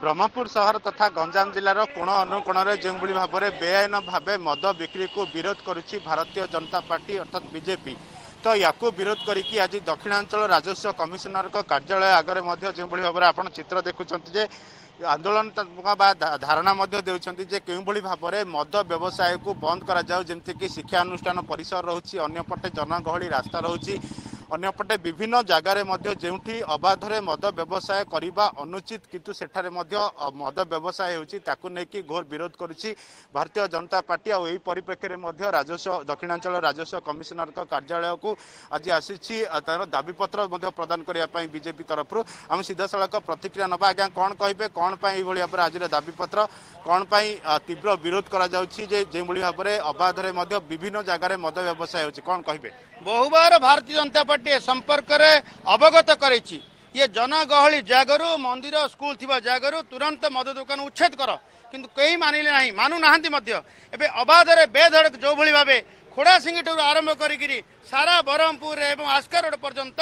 ବ୍ରହ୍ମପୁର ସହର ତଥା ଗଞ୍ଜାମ ଜିଲ୍ଲାର କୋଣ ଅନୁକୋଣରେ ଯେଉଁଭଳି ଭାବରେ ବେଆଇନ ଭାବେ ମଦ ବିକ୍ରିକୁ ବିରୋଧ କରୁଛି ଭାରତୀୟ ଜନତା ପାର୍ଟି ଅର୍ଥାତ୍ ବିଜେପି ତ ୟାକୁ ବିରୋଧ କରିକି ଆଜି ଦକ୍ଷିଣାଞ୍ଚଳ ରାଜସ୍ୱ କମିଶନରଙ୍କ କାର୍ଯ୍ୟାଳୟ ଆଗରେ ମଧ୍ୟ ଯେଉଁଭଳି ଭାବରେ ଆପଣ ଚିତ୍ର ଦେଖୁଛନ୍ତି ଯେ ଆନ୍ଦୋଳନ ବା ଧାରଣା ମଧ୍ୟ ଦେଉଛନ୍ତି ଯେ କେଉଁଭଳି ଭାବରେ ମଦ ବ୍ୟବସାୟକୁ ବନ୍ଦ କରାଯାଉ ଯେମିତିକି ଶିକ୍ଷାନୁଷ୍ଠାନ ପରିସର ରହୁଛି ଅନ୍ୟପଟେ ଜନଗହଳି ରାସ୍ତା ରହୁଛି ଅନ୍ୟପଟେ ବିଭିନ୍ନ ଜାଗାରେ ମଧ୍ୟ ଯେଉଁଠି ଅବାଧରେ ମଦ ବ୍ୟବସାୟ କରିବା ଅନୁଚିତ କିନ୍ତୁ ସେଠାରେ ମଧ୍ୟ ମଦ ବ୍ୟବସାୟ ହେଉଛି ତାକୁ ନେଇକି ଘୋର ବିରୋଧ କରୁଛି ଭାରତୀୟ ଜନତା ପାର୍ଟି। ଆଉ ଏହି ପରିପ୍ରେକ୍ଷୀରେ ମଧ୍ୟ ରାଜସ୍ୱ ଦକ୍ଷିଣାଞ୍ଚଳ ରାଜସ୍ୱ କମିଶନରଙ୍କ କାର୍ଯ୍ୟାଳୟକୁ ଆଜି ଆସିଛି ତାର ଦାବିପତ୍ର ମଧ୍ୟ ପ୍ରଦାନ କରିବା ପାଇଁ ବିଜେପି ତରଫରୁ। ଆମେ ସିଧାସଳଖ ପ୍ରତିକ୍ରିୟା ନେବା। ଆଜ୍ଞା କ'ଣ କହିବେ? କ'ଣ ପାଇଁ ଏଇଭଳି ଭାବରେ ଆଜିର ଦାବିପତ୍ର? କ'ଣ ପାଇଁ ତୀବ୍ର ବିରୋଧ କରାଯାଉଛି ଯେ ଯେଉଁଭଳି ଭାବରେ ଅବାଧରେ ମଧ୍ୟ ବିଭିନ୍ନ ଜାଗାରେ ମଦ ବ୍ୟବସାୟ ହେଉଛି? କ'ଣ କହିବେ? ବହୁବାର ଭାରତୀୟ ଜନତା ପାର୍ଟି ଏ ସମ୍ପର୍କରେ ଅବଗତ କରିଛି ଇଏ ଜନଗହଳି ଜାଗାରୁ ମନ୍ଦିର ସ୍କୁଲ ଥିବା ଜାଗାରୁ ତୁରନ୍ତ ମଦ ଦୋକାନ ଉଚ୍ଛେଦ କର କିନ୍ତୁ କେହି ମାନିଲେ ନାହିଁ ମାନୁନାହାନ୍ତି ମଧ୍ୟ ଏବେ ଅବାଧରେ ବେଧଡ଼କ ଯୋଉଭଳି ଭାବେ ଖୋଡ଼ା ସିଙ୍ଗିଠାରୁ ଆରମ୍ଭ କରିକିରି ସାରା ବ୍ରହ୍ମପୁରରେ ଏବଂ ଆସ୍କା ରୋଡ ପର୍ଯ୍ୟନ୍ତ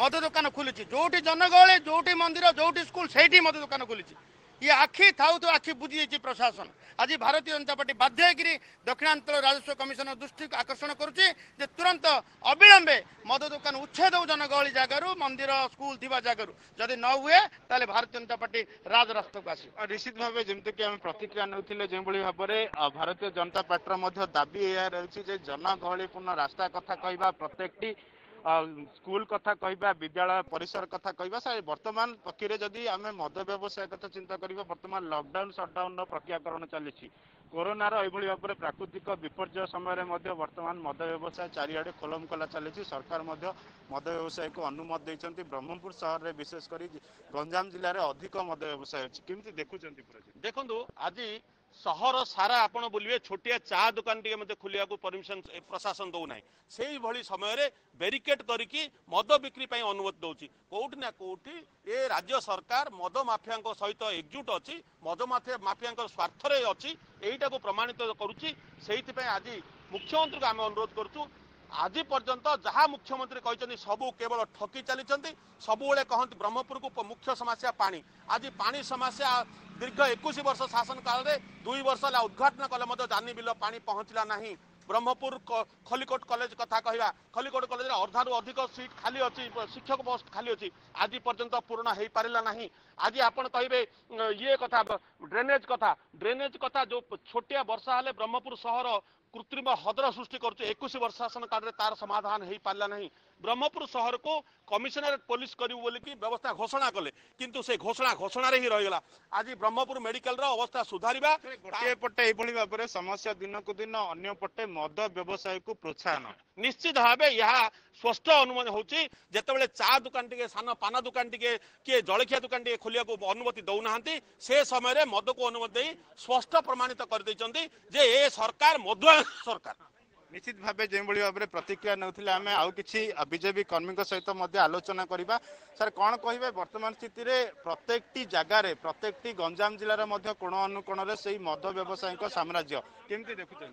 ମଦ ଦୋକାନ ଖୋଲିଛି। ଯୋଉଠି ଜନଗହଳି ଯୋଉଠି ମନ୍ଦିର ଯୋଉଠି ସ୍କୁଲ ସେଇଠି ମଦ ଦୋକାନ ଇଏ ଆଖି ये आखि था तो आखि बुझी प्रशासन आज भारतीय जनता पार्टी बाध्य दक्षिणांचल राजस्व कमिशन दृष्टि आकर्षण करुच्ची जे तुरंत अविलंबे मद दोकान उच्छेद जनगहली जगार मंदिर स्कूल थी जगार जदि न हुए तेल भारतीय जनता पार्टी राजरास्ता को ନିଶ୍ଚିତ ଭାବେ ଯେମିତିକି ଆମେ ପ୍ରତିକ୍ରିୟା ନେଉଥିଲେ ଯେଉଁଭଳି ଭାବରେ ଭାରତୀୟ ଜନତା ପାର୍ଟିର ମଧ୍ୟ ଦାବି ଏହା ରହିଛି ଯେ ଜନଗହଳିପୂର୍ଣ୍ଣ ରାସ୍ତା କଥା କହିବା ପ୍ରତ୍ୟେକଟି ସ୍କୁଲ କଥା କହିବା ବିଦ୍ୟାଳୟ ପରିସର କଥା କହିବା ସାର୍ ବର୍ତ୍ତମାନ ପକ୍ଷରେ ଯଦି ଆମେ ମଦ ବ୍ୟବସାୟ କଥା ଚିନ୍ତା କରିବା ବର୍ତ୍ତମାନ ଲକଡାଉନ ସଟଡାଉନର ପ୍ରକ୍ରିୟାକରଣ ଚାଲିଛି। କରୋନାର ଏଭଳି ଭାବରେ ପ୍ରାକୃତିକ ବିପର୍ଯ୍ୟୟ ସମୟରେ ମଧ୍ୟ ବର୍ତ୍ତମାନ ମଦ ବ୍ୟବସାୟ ଚାରିଆଡ଼େ ଖୋଲମଖୋଲା ଚାଲିଛି। ସରକାର ମଧ୍ୟ ମଦ ବ୍ୟବସାୟକୁ ଅନୁମତି ଦେଇଛନ୍ତି। ବ୍ରହ୍ମପୁର ସହରରେ ବିଶେଷ କରି ଗଞ୍ଜାମ ଜିଲ୍ଲାରେ ଅଧିକ ମଦ ବ୍ୟବସାୟ ଅଛି। କେମିତି ଦେଖୁଛନ୍ତି ପୁରା? ଦେଖନ୍ତୁ ଆଜି ସହର ସାରା ଆପଣ ବୁଲିବେ ଛୋଟିଆ ଚା ଦୋକାନ ଟିକେ ମଧ୍ୟ ଖୋଲିବାକୁ ପରମିଶନ ପ୍ରଶାସନ ଦଉନାହିଁ। ସେଇଭଳି ସମୟରେ ବ୍ୟାରିକେଡ୍ କରିକି ମଦ ବିକ୍ରି ପାଇଁ ଅନୁମତି ଦଉଛି। କୋଉଠି ନା କୋଉଠି ଏ ରାଜ୍ୟ ସରକାର ମଦ ମାଫିଆଙ୍କ ସହିତ ଏକଜୁଟ ଅଛି ମଦ ମାଫିଆ ମାଫିଆଙ୍କ ସ୍ୱାର୍ଥରେ ଅଛି ଏଇଟାକୁ ପ୍ରମାଣିତ କରୁଛି। ସେଇଥିପାଇଁ ଆଜି ମୁଖ୍ୟମନ୍ତ୍ରୀଙ୍କୁ ଆମେ ଅନୁରୋଧ କରୁଛୁ আজি পর্যন্ত যা মুখ্যমন্ত্রী কিন্তু সবু কেবল ঠকি চালিয়ে সবুলে কহতি ব্রহ্মপুরক মুখ্য সমস্যা পা আজ পা সমস্যা দীর্ঘ একুশ বর্ষ শাসন কালে দুই বর্ষ হল উদ্ঘাটন কলে জানি বিল পা পৌঁছলা না ব্রহ্মপুর খলিকোট কলেজ কথা কহা খলিকোট কলেজের অর্ধারু অধিক সিট খালি অছি শিক্ষক পোস্ট খালি অছি আজি পর্যন্ত পূরণ হয়ে পারা না আজ আপনার কহবে ইয়ে কথা ড্রেনেজ কথা ড্রেনেজ কথা যে ছোটিয়া বর্ষা হলে ব্রহ্মপুর সহর কৃত্রিম হ্রদর সৃষ্টি করছে একুশ বর্ষ শাসন কালে তার সমাধান হয়ে পারা না ব্রহ্মপুর সহরকু কমিশনারেট পুলিশ করবু বলি ব্যবস্থা ঘোষণা কলে কিন্তু সেই ঘোষণা ঘোষণার হি রহিগলা আজ ব্রহ্মপুর মেডিকালর অবস্থা সুধারিবা গোটিয়ে পটে এইভাবে ভাবে সমস্যা দিনকু দিন অন্য পটে মদ ব্যবসায়কু প্রোৎসাহন নিশ্চিত ভাবে ইহা স্পষ্ট অনুমান হচ্ছে যেতবে চা দোকান টিকে সান পান দোকান টিকে কি জলখিয়া দোকান টিকে খোলিয়া অনুমতি দেউনা সে সময় মদকু অনুমতি দিয়ে স্পষ্ট প্রমাণিত করে যে এ সরকার মদুয়া সরকার। নিশ্চিত ভাবে যেভাবে ভাবে প্রতিক্রিয়া নেওয়া আমি আউ কিছু বিজেপি কর্মী সহিত আলোচনা করা স্যার কণ কহবে বর্তমান স্থিতিরে প্রত্যেকটি জায়গার প্রত্যেকটি গঞ্জাম জেলার মধ্যে কোণ অনুকোণে সেই মদ ব্যবসায়ীক সাম্রাজ্য কেমতি দেখুছেন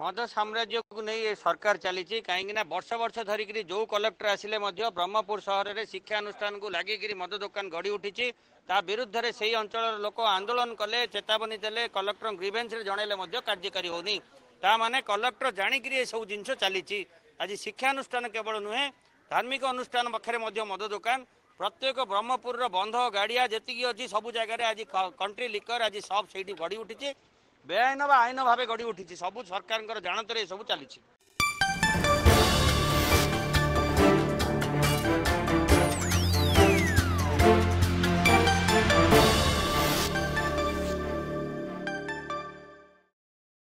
মদ সাম্রাজ্যকু নেই সরকার চালিছে কাইঁকি না বর্ষ বর্ষ ধরিকি যে কলেক্টর আসলে ব্রহ্মপুর সহরের শিক্ষানুষ্ঠানকু লাগিকি মদ দোকান গড়ি উঠিছে তা বিরুদ্ধে সেই অঞ্চলের লোক আন্দোলন কলে চেতাবনী দেলে কলেক্টর গ্রিভেন্সরে জনাইলে কার্যকারী হোনি କଲେକ୍ଟର ଗ୍ରିଭେନ୍ସରେ ଜଣାଇଲେ ମଧ୍ୟ କାର୍ଯ୍ୟକାରୀ ହଉନି ତା ମାନେ କଲେକ୍ଟର ଜାଣିକିରି ଏସବୁ ଜିନିଷ ଚାଲିଛି। ଆଜି ଶିକ୍ଷାନୁଷ୍ଠାନ କେବଳ ନୁହେଁ ଧାର୍ମିକ ଅନୁଷ୍ଠାନ ପାଖରେ ମଧ୍ୟ ମଦ ଦୋକାନ ପ୍ରତ୍ୟେକ ବ୍ରହ୍ମପୁରର ବନ୍ଧ ଗାଡ଼ିଆ ଯେତିକି ଅଛି ସବୁ ଜାଗାରେ ଆଜି କଣ୍ଟ୍ରି ଲିକର ଆଜି ସବ୍ ସେଇଠି ଗଢ଼ି ଉଠିଛି। ବେଆଇନ ବା ଆଇନ ଭାବେ ଗଢ଼ି ଉଠିଛି। ସବୁ ସରକାରଙ୍କର ଜାଣତରେ ଏସବୁ ଚାଲିଛି।